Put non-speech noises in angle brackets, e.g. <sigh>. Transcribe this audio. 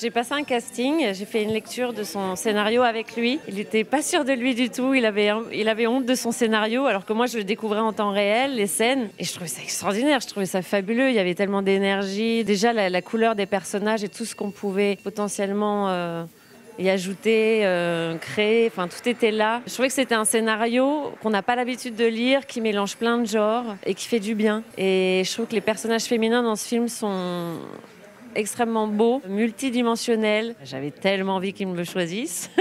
J'ai passé un casting, j'ai fait une lecture de son scénario avec lui. Il n'était pas sûr de lui du tout, il avait, il avait honte de son scénario, alors que moi je le découvrais en temps réel, les scènes, et je trouvais ça extraordinaire, je trouvais ça fabuleux. Il y avait tellement d'énergie, déjà la, couleur des personnages et tout ce qu'on pouvait potentiellement. Euh, y ajouter, euh, créer, enfin tout était là. Je trouvais que c'était un scénario qu'on n'a pas l'habitude de lire, qui mélange plein de genres et qui fait du bien. Et je trouve que les personnages féminins dans ce film sont extrêmement beaux, multidimensionnels. J'avais tellement envie qu'ils me choisissent. <laughs>